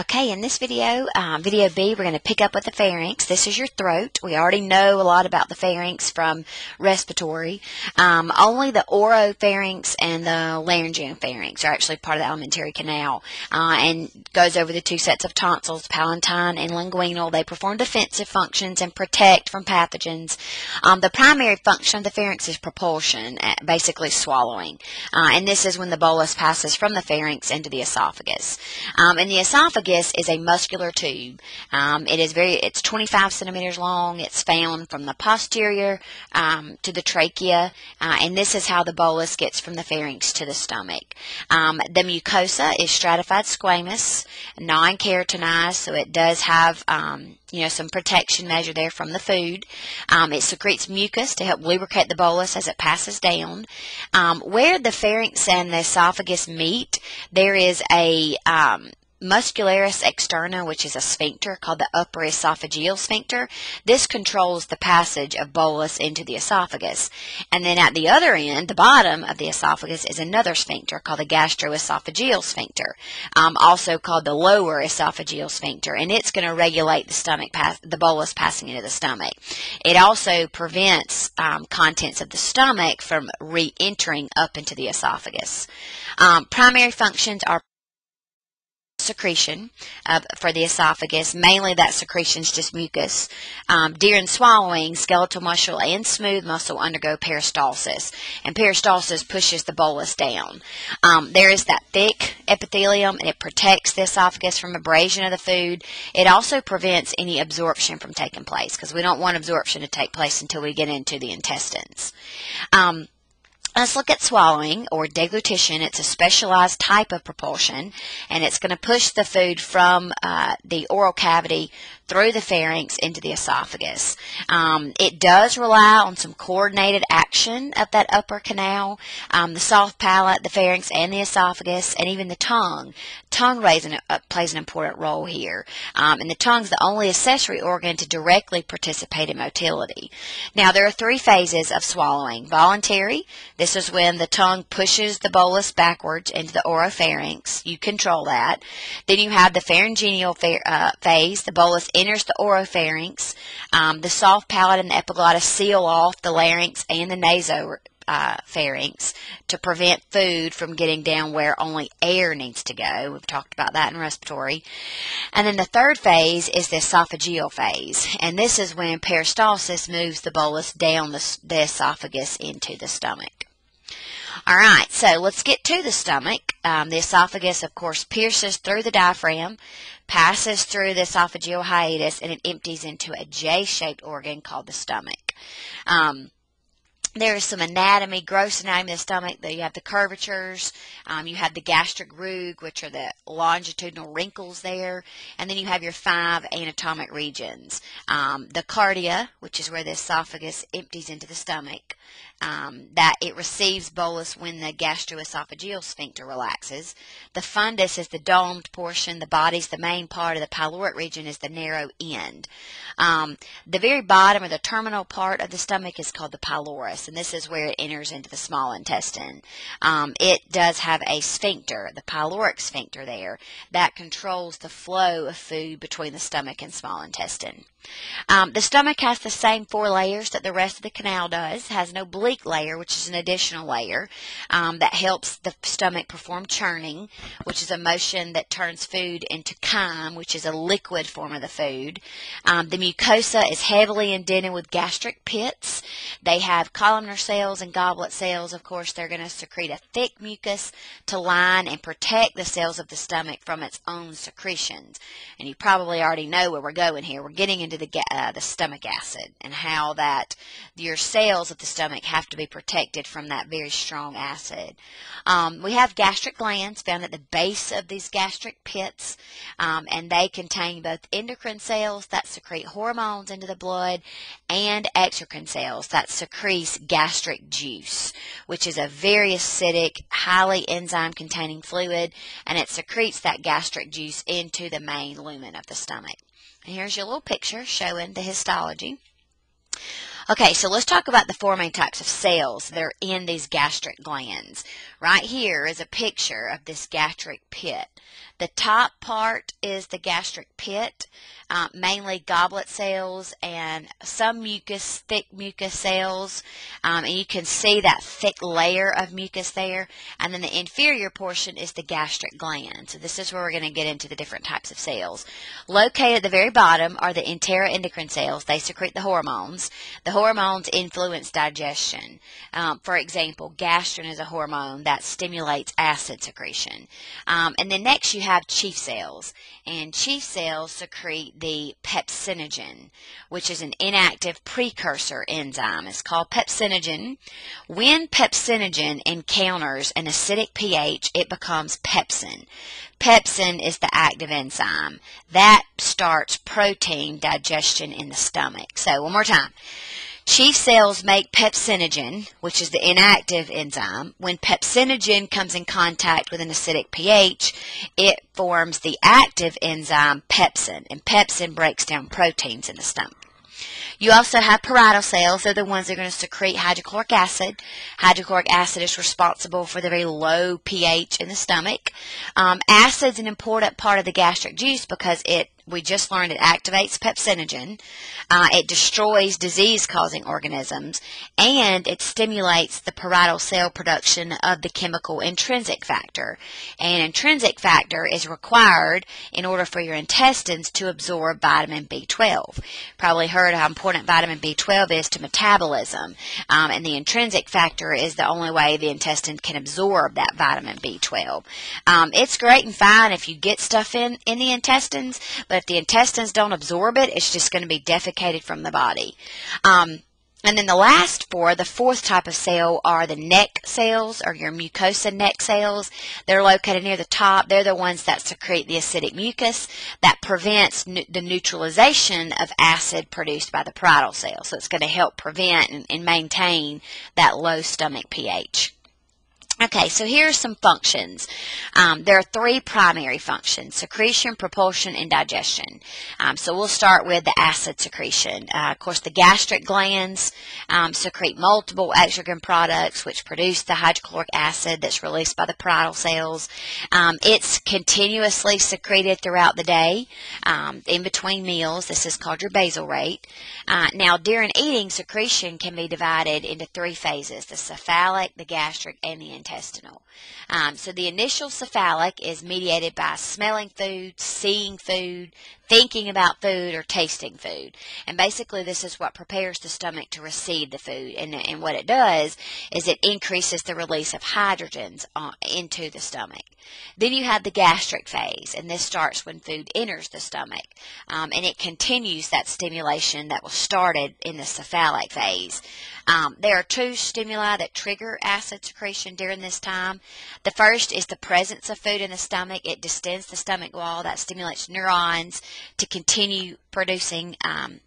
Okay, in this video, um, video B, we're going to pick up with the pharynx. This is your throat. We already know a lot about the pharynx from respiratory. Um, only the oropharynx and the laryngopharynx are actually part of the alimentary canal uh, and goes over the two sets of tonsils, palatine and lingual. They perform defensive functions and protect from pathogens. Um, the primary function of the pharynx is propulsion, uh, basically swallowing. Uh, and this is when the bolus passes from the pharynx into the esophagus. Um, in the esophagus, esophagus is a muscular tube. Um, it is very, it's 25 centimeters long. It's found from the posterior um, to the trachea, uh, and this is how the bolus gets from the pharynx to the stomach. Um, the mucosa is stratified squamous, non-keratinized, so it does have um, you know, some protection measure there from the food. Um, it secretes mucus to help lubricate the bolus as it passes down. Um, where the pharynx and the esophagus meet, there is a um, muscularis externa, which is a sphincter called the upper esophageal sphincter. This controls the passage of bolus into the esophagus. And then at the other end, the bottom of the esophagus, is another sphincter called the gastroesophageal sphincter, um, also called the lower esophageal sphincter. And it's going to regulate the stomach, pass, the bolus passing into the stomach. It also prevents um, contents of the stomach from re-entering up into the esophagus. Um, primary functions are secretion uh, for the esophagus. Mainly that secretion is just mucus. Um, during swallowing, skeletal muscle and smooth muscle undergo peristalsis, and peristalsis pushes the bolus down. Um, there is that thick epithelium, and it protects the esophagus from abrasion of the food. It also prevents any absorption from taking place because we don't want absorption to take place until we get into the intestines. Um, Let's look at swallowing or deglutition. It's a specialized type of propulsion and it's going to push the food from uh, the oral cavity through the pharynx into the esophagus. Um, it does rely on some coordinated action of that upper canal, um, the soft palate, the pharynx, and the esophagus, and even the tongue. Tongue an, uh, plays an important role here, um, and the tongue is the only accessory organ to directly participate in motility. Now, there are three phases of swallowing. Voluntary, this is when the tongue pushes the bolus backwards into the oropharynx. You control that. Then you have the pharyngeal uh, phase. The bolus enters the oropharynx. Um, the soft palate and the epiglottis seal off the larynx and the nasopharynx uh, to prevent food from getting down where only air needs to go. We've talked about that in respiratory. And then the third phase is the esophageal phase. And this is when peristalsis moves the bolus down the, the esophagus into the stomach. All right, so let's get to the stomach. Um, the esophagus, of course, pierces through the diaphragm, passes through the esophageal hiatus, and it empties into a J-shaped organ called the stomach. Um, there is some anatomy, gross anatomy of the stomach. You have the curvatures. Um, you have the gastric rugae, which are the longitudinal wrinkles there. And then you have your five anatomic regions. Um, the cardia, which is where the esophagus empties into the stomach um, that it receives bolus when the gastroesophageal sphincter relaxes. The fundus is the domed portion. The body's the main part of the pyloric region is the narrow end. Um, the very bottom or the terminal part of the stomach is called the pylorus, and this is where it enters into the small intestine. Um, it does have a sphincter, the pyloric sphincter there, that controls the flow of food between the stomach and small intestine. Um, the stomach has the same four layers that the rest of the canal does. Has an oblique layer, which is an additional layer um, that helps the stomach perform churning, which is a motion that turns food into chyme, which is a liquid form of the food. Um, the mucosa is heavily indented with gastric pits. They have columnar cells and goblet cells. Of course, they're going to secrete a thick mucus to line and protect the cells of the stomach from its own secretions. And you probably already know where we're going here. We're getting into into the, uh, the stomach acid and how that your cells of the stomach have to be protected from that very strong acid. Um, we have gastric glands found at the base of these gastric pits, um, and they contain both endocrine cells that secrete hormones into the blood and exocrine cells that secrete gastric juice, which is a very acidic, highly enzyme containing fluid, and it secretes that gastric juice into the main lumen of the stomach. And here's your little picture showing the histology. Okay, so let's talk about the four main types of cells that are in these gastric glands. Right here is a picture of this gastric pit. The top part is the gastric pit, uh, mainly goblet cells and some mucus, thick mucus cells. Um, and you can see that thick layer of mucus there. And then the inferior portion is the gastric gland. So this is where we're going to get into the different types of cells. Located at the very bottom are the enteroendocrine cells. They secrete the hormones. The hormones influence digestion. Um, for example, gastrin is a hormone that stimulates acid secretion. Um, and then next you have chief cells. And chief cells secrete the pepsinogen, which is an inactive precursor enzyme. It's called pepsinogen. When pepsinogen encounters an acidic pH, it becomes pepsin. Pepsin is the active enzyme. That starts protein digestion in the stomach. So, one more time. Chief cells make pepsinogen, which is the inactive enzyme. When pepsinogen comes in contact with an acidic pH, it forms the active enzyme pepsin, and pepsin breaks down proteins in the stomach. You also have parietal cells. They're the ones that are going to secrete hydrochloric acid. Hydrochloric acid is responsible for the very low pH in the stomach. Um, acid's an important part of the gastric juice because it we just learned it activates pepsinogen, uh, it destroys disease causing organisms, and it stimulates the parietal cell production of the chemical intrinsic factor. And intrinsic factor is required in order for your intestines to absorb vitamin B12. Probably heard how important vitamin B12 is to metabolism, um, and the intrinsic factor is the only way the intestine can absorb that vitamin B12. Um, it's great and fine if you get stuff in, in the intestines, but if the intestines don't absorb it, it's just going to be defecated from the body. Um, and then the last four, the fourth type of cell, are the neck cells or your mucosa neck cells. They're located near the top. They're the ones that secrete the acidic mucus that prevents the neutralization of acid produced by the parietal cell. So it's going to help prevent and, and maintain that low stomach pH. Okay, so here are some functions. Um, there are three primary functions, secretion, propulsion, and digestion. Um, so we'll start with the acid secretion. Uh, of course, the gastric glands um, secrete multiple exocrine products which produce the hydrochloric acid that's released by the parietal cells. Um, it's continuously secreted throughout the day um, in between meals. This is called your basal rate. Uh, now, during eating, secretion can be divided into three phases, the cephalic, the gastric, and the intestinal Um, so the initial cephalic is mediated by smelling food, seeing food, thinking about food, or tasting food. And basically, this is what prepares the stomach to receive the food. And, and what it does is it increases the release of hydrogens uh, into the stomach. Then you have the gastric phase, and this starts when food enters the stomach. Um, and it continues that stimulation that was started in the cephalic phase. Um, there are two stimuli that trigger acid secretion during this time. The first is the presence of food in the stomach. It distends the stomach wall. That stimulates neurons to continue producing um,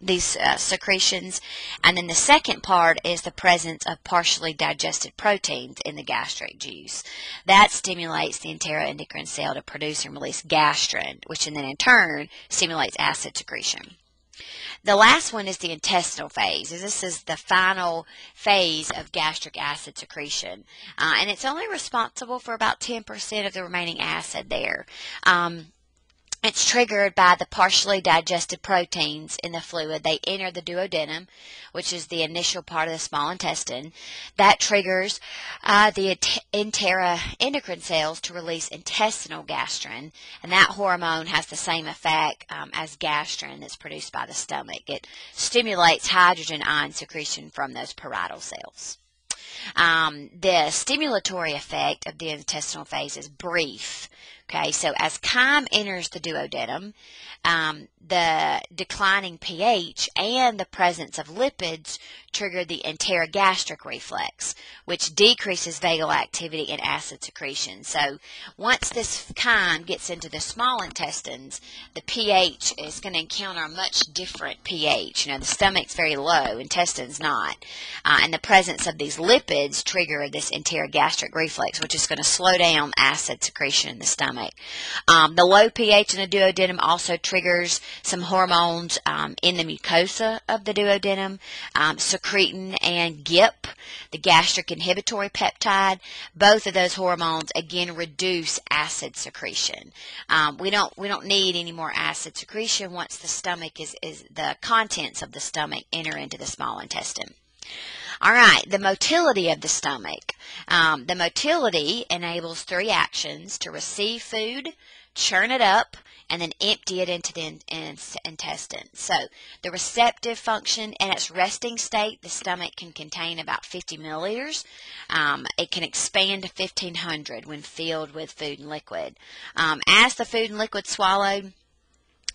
these uh, secretions. And then the second part is the presence of partially digested proteins in the gastric juice. That stimulates the enteroendocrine cell to produce and release gastrin, which then in turn stimulates acid secretion. The last one is the intestinal phase. This is the final phase of gastric acid secretion. Uh, and it's only responsible for about 10% of the remaining acid there. Um, it's triggered by the partially digested proteins in the fluid. They enter the duodenum, which is the initial part of the small intestine. That triggers uh, the enteroendocrine cells to release intestinal gastrin, and that hormone has the same effect um, as gastrin that's produced by the stomach. It stimulates hydrogen ion secretion from those parietal cells. Um, the stimulatory effect of the intestinal phase is brief. Okay, so as chyme enters the duodenum, um, the declining pH and the presence of lipids trigger the enterogastric reflex, which decreases vagal activity and acid secretion. So once this chyme gets into the small intestines, the pH is going to encounter a much different pH. You know, the stomach's very low, intestines not. Uh, and the presence of these lipids trigger this enterogastric reflex, which is going to slow down acid secretion in the stomach. Um, the low pH in the duodenum also triggers some hormones um, in the mucosa of the duodenum, um, secretin and GIP, the gastric inhibitory peptide. Both of those hormones again reduce acid secretion. Um, we don't we don't need any more acid secretion once the stomach is, is the contents of the stomach enter into the small intestine. All right, the motility of the stomach. Um, the motility enables three actions to receive food, churn it up, and then empty it into the in, in, intestine. So the receptive function in its resting state, the stomach can contain about 50 milliliters. Um, it can expand to 1500 when filled with food and liquid. Um, as the food and liquid swallowed,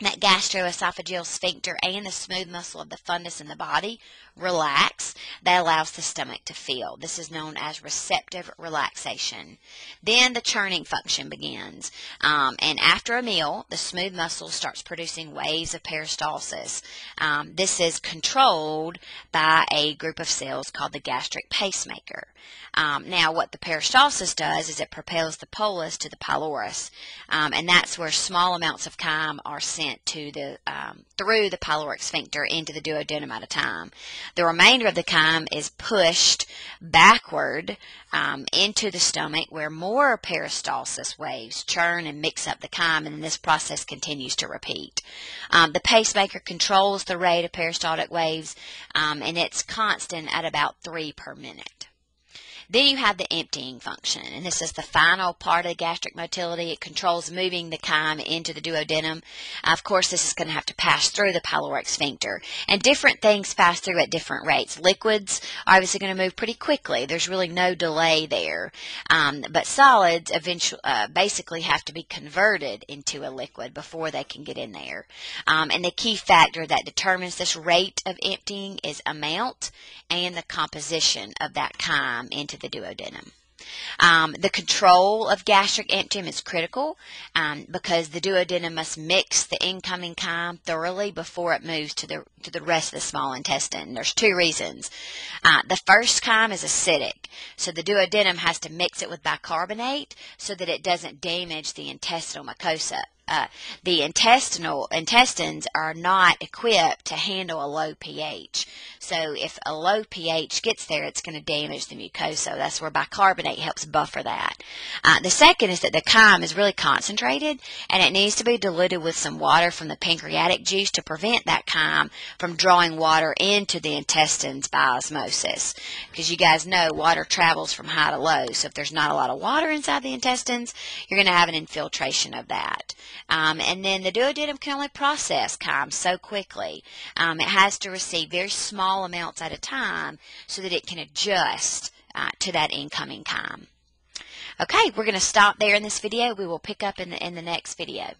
that gastroesophageal sphincter and the smooth muscle of the fundus in the body relax. That allows the stomach to fill. This is known as receptive relaxation. Then the churning function begins. Um, and after a meal, the smooth muscle starts producing waves of peristalsis. Um, this is controlled by a group of cells called the gastric pacemaker. Um, now, what the peristalsis does is it propels the bolus to the pylorus, um, and that's where small amounts of chyme are sent to the um, through the pyloric sphincter into the duodenum at a time. The remainder of the chyme is pushed backward um, into the stomach where more peristalsis waves churn and mix up the chyme, and this process continues to repeat. Um, the pacemaker controls the rate of peristaltic waves, um, and it's constant at about three per minute. Then you have the emptying function, and this is the final part of gastric motility. It controls moving the chyme into the duodenum. Of course, this is going to have to pass through the pyloric sphincter, and different things pass through at different rates. Liquids are obviously going to move pretty quickly. There's really no delay there, um, but solids eventually, uh, basically have to be converted into a liquid before they can get in there. Um, and the key factor that determines this rate of emptying is amount and the composition of that chyme into the duodenum. Um, the control of gastric emptying is critical um, because the duodenum must mix the incoming chyme thoroughly before it moves to the to the rest of the small intestine. There's two reasons. Uh, the first chyme is acidic, so the duodenum has to mix it with bicarbonate so that it doesn't damage the intestinal mucosa. Uh, the intestinal intestines are not equipped to handle a low pH. So if a low pH gets there, it's going to damage the mucosa. That's where bicarbonate helps buffer that. Uh, the second is that the chyme is really concentrated and it needs to be diluted with some water from the pancreatic juice to prevent that chyme from drawing water into the intestines by osmosis. Because you guys know water travels from high to low. So if there's not a lot of water inside the intestines, you're going to have an infiltration of that. Um, and then the duodenum can only process chyme so quickly. Um, it has to receive very small amounts at a time so that it can adjust uh, to that incoming chyme. Okay, we're going to stop there in this video. We will pick up in the, in the next video.